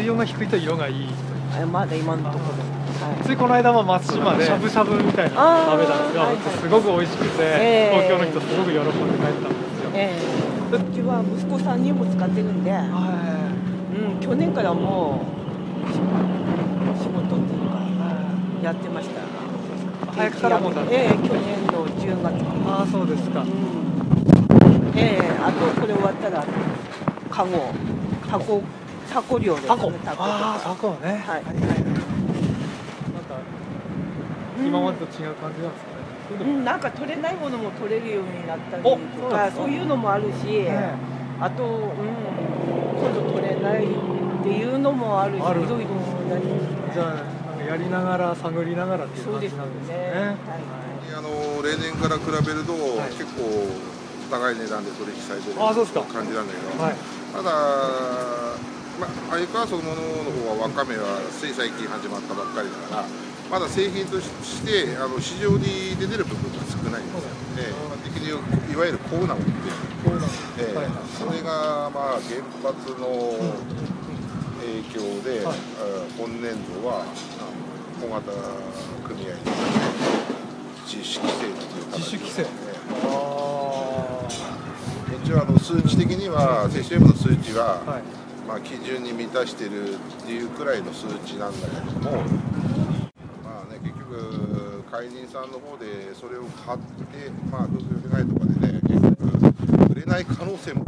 水温が低いと色がいいあまだ今のところ。はいついこの間も松島でしゃぶしゃぶみたいなの食べたんですよ、あーはいはい。すごく美味しくて、えー東京の人すごく喜んで帰ったんですよ、ええ。うちは息子さんにも使ってるんで、はうん、去年からもう仕事っていうかいやってました。早くからもんだねええ去年の10月ああそうですか、うん。ええあとこれ終わったらカゴ。タコタコ漁ですタコねタコ。とああタかコね、はいはいはい今までと違う感じなんですかね、うん、なんか取れないものも取れるようになったりおとかかそういうのもあるし、ね。あと、うん、今度取れないっていうのもあるしある。いろいろなりじゃあやりながら探りながらっていうそうです感じなんですね。ね。はい。あの例年から比べると、い。結構高い値段で取引されてるあそうですか。感じなんだけど、はい。ただ、まあ、鮎川そのものの方はわかめはつい最近始まったばっかりだからまだ製品としてあの市場に出てる部分が少ないんですよ、ええ。まあ的にいわゆるコーナーっていうこうなんですええ。はいそれがまあ原発の影響で、はい。あ今年度はあ小型組合に自主規制っていう形で自主規制。えあえ。一応あの数値的にはセシウムの数値は、あはい。まあ、基準に満たしてるっていうくらいの数値なんだけども結局会人さんの方でそれを買ってまあ土壌被害とかでね結局売れない可能性も